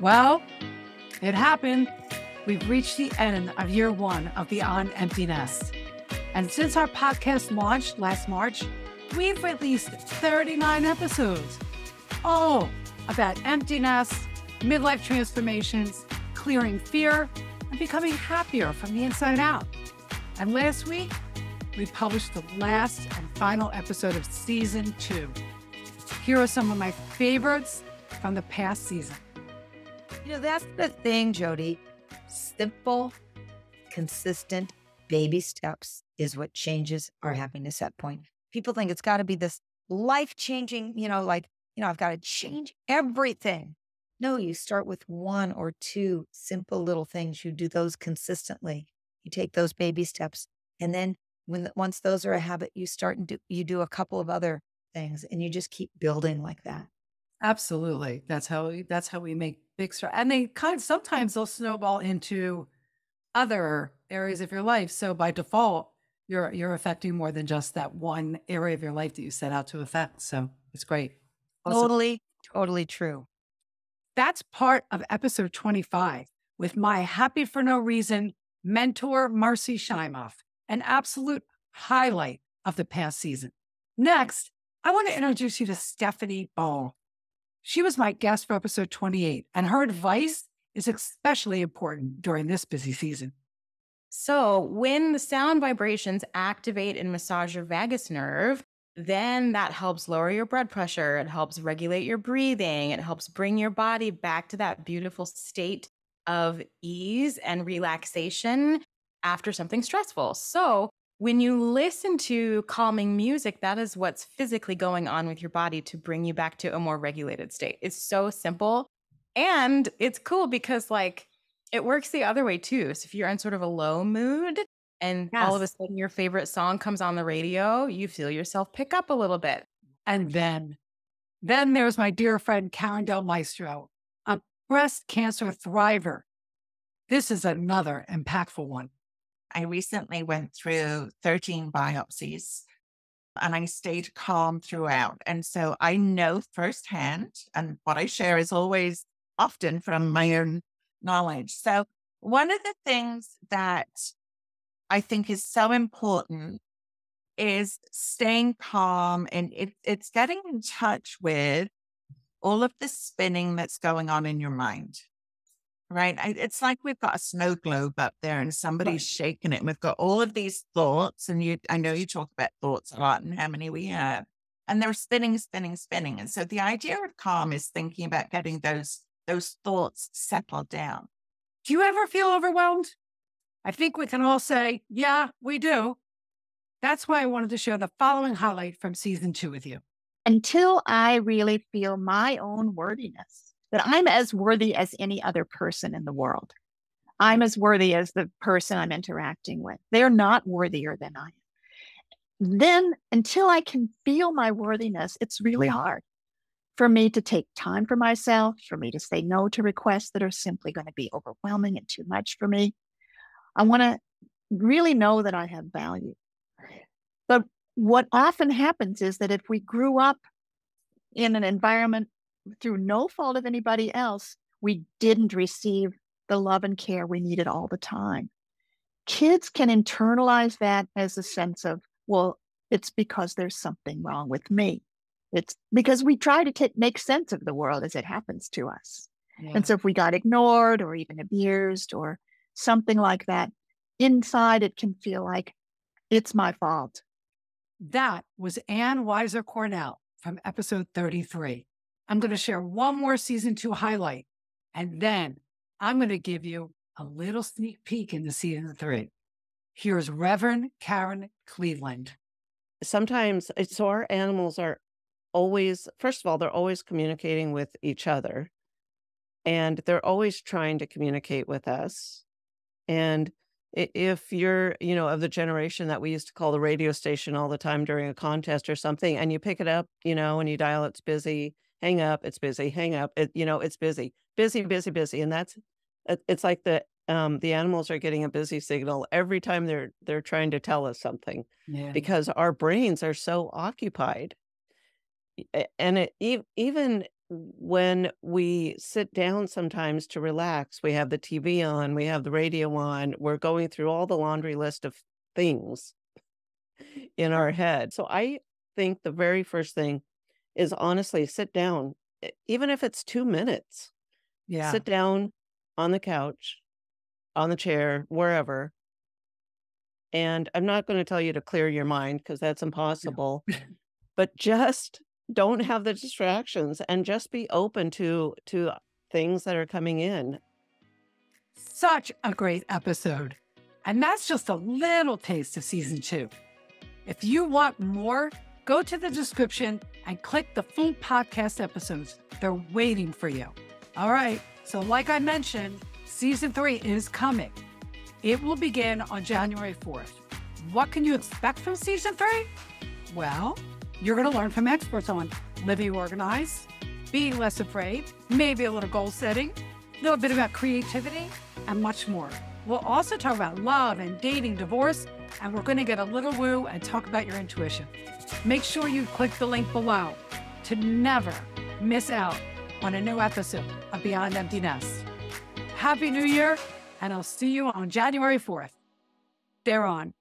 Well, it happened. We've reached the end of year one of Beyond Empty Nest. And since our podcast launched last March, we've released 39 episodes, all about empty nest, midlife transformations, clearing fear, and becoming happier from the inside out. And last week, we published the last and final episode of season two. Here are some of my favorites from the past season. You know, that's the thing, Jodi. Simple, consistent baby steps is what changes our happiness set point. People think it's got to be this life changing, you know, like, you know, I've got to change everything. No, you start with one or two simple little things. You do those consistently. You take those baby steps. And then when once those are a habit, you start and do you do a couple of other things and you just keep building like that. Absolutely. That's how we, that's how we make big strides. And they kind of sometimes they'll snowball into other areas of your life. So by default, you're you're affecting more than just that one area of your life that you set out to affect. So it's great. Awesome. Totally, totally true. That's part of episode 25 with my happy for no reason mentor, Marcy Shimoff, an absolute highlight of the past season. Next, I want to introduce you to Stephanie Ball. She was my guest for episode 28, and her advice is especially important during this busy season. So, when the sound vibrations activate and massage your vagus nerve, then that helps lower your blood pressure. It helps regulate your breathing. It helps bring your body back to that beautiful state of ease and relaxation after something stressful. So, when you listen to calming music, that is what's physically going on with your body to bring you back to a more regulated state. It's so simple. And it's cool because, like, it works the other way too. So, if you're in sort of a low mood and yes. all of a sudden your favorite song comes on the radio, you feel yourself pick up a little bit. And then, then there's my dear friend Karen Del Maestro, a breast cancer thriver. This is another impactful one. I recently went through 13 biopsies and I stayed calm throughout. And so I know firsthand, and what I share is always often from my own knowledge. So, one of the things that I think is so important is staying calm and it, it's getting in touch with all of the spinning that's going on in your mind right? I, it's like we've got a snow globe up there and somebody's right. shaking it. And we've got all of these thoughts. And you, I know you talk about thoughts a lot and how many we have. And they're spinning, spinning, spinning. And so the idea of calm is thinking about getting those those thoughts settled down. Do you ever feel overwhelmed? I think we can all say, yeah, we do. That's why I wanted to share the following highlight from season two with you. Until I really feel my own worthiness that I'm as worthy as any other person in the world. I'm as worthy as the person I'm interacting with. They're not worthier than I am. Then, until I can feel my worthiness, it's really hard for me to take time for myself, for me to say no to requests that are simply going to be overwhelming and too much for me. I want to really know that I have value. But what often happens is that if we grew up in an environment through no fault of anybody else, we didn't receive the love and care we needed all the time. Kids can internalize that as a sense of, well, it's because there's something wrong with me. It's because we try to t- make sense of the world as it happens to us. Yeah. And so if we got ignored or even abused or something like that, inside it can feel like it's my fault. That was Ann Weiser Cornell from episode 33. I'm going to share one more season two highlight, and then I'm going to give you a little sneak peek into season three. Here's Reverend Karen Cleveland. Sometimes, eh, so our animals are always, first of all, they're always communicating with each other, and they're always trying to communicate with us. And if you're, you know, of the generation that we used to call the radio station all the time during a contest or something, and you pick it up, you know, and you dial it's busy, hang up, it's busy, hang up, it, you know, it's busy, busy, busy, busy. And that's, it's like the, um, the animals are getting a busy signal every time they're, they're trying to tell us something yeah. because our brains are so occupied. And it, even when we sit down sometimes to relax, we have the TV on, we have the radio on, we're going through all the laundry list of things in our head. So I think the very first thing is honestly sit down, even if it's two minutes. Yeah. Sit down on the couch, on the chair, wherever. And I'm not going to tell you to clear your mind because that's impossible, but just don't have the distractions and just be open to to things that are coming in. Such a great episode. And that's just a little taste of season two. If you want more, go to the description and click the full podcast episodes. They're waiting for you. All right. So, like I mentioned, season three is coming. It will begin on January 4th. What can you expect from season three? Well, you're going to learn from experts on living organized, being less afraid, maybe a little goal setting, a little bit about creativity, and much more. We'll also talk about love and dating, divorce, and we're going to get a little woo and talk about your intuition. Make sure you click the link below to never miss out on a new episode of Beyond Empty Nest. Happy New Year, and I'll see you on January 4th. They're on.